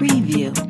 preview.